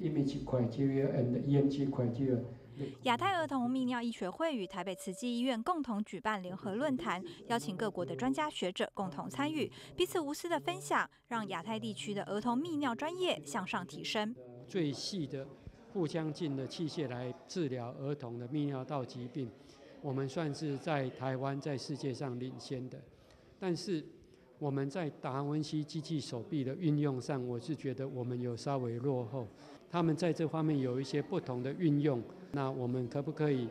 image criteria and EMG criteria. 亚太儿童泌尿医学会与台北慈济医院共同举办联合论坛，邀请各国的专家学者共同参与，彼此无私的分享，让亚太地区的儿童泌尿专业向上提升。最细的腹腔镜的器械来治疗儿童的泌尿道疾病，我们算是在台湾在世界上领先的。但是我们在达文西机器手臂的运用上，我是觉得我们有稍微落后。他们在这方面有一些不同的运用，那我们可不可以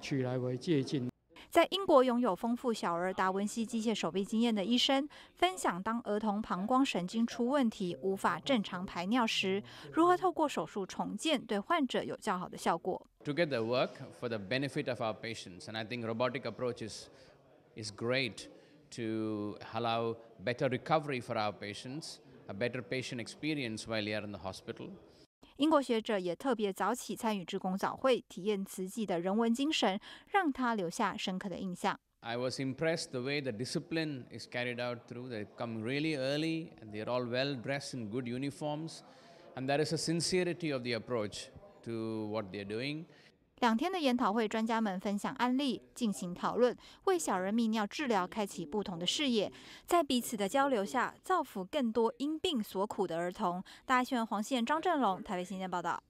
取来为借鉴？在英国拥有丰富小儿达文西机械手臂经验的医生分享，当儿童膀胱神经出问题，无法正常排尿时，如何透过手术重建，对患者有较好的效果。Together work for the benefit of our patients, and I think robotic approaches is great to allow better recovery for our patients, a better patient experience while they are in the hospital. 英国学者也特别早起参与志工早会，体验慈济的人文精神，让他留下深刻的印象。I was impressed the way the discipline is carried out through. They come really early and they're all well dressed in good uniforms, and there is a sincerity of the approach to what they're doing. 两天的研讨会，专家们分享案例，进行讨论，为小人泌尿治疗开启不同的视野，在彼此的交流下，造福更多因病所苦的儿童。大新闻黄线张振龙，台北新鲜报道。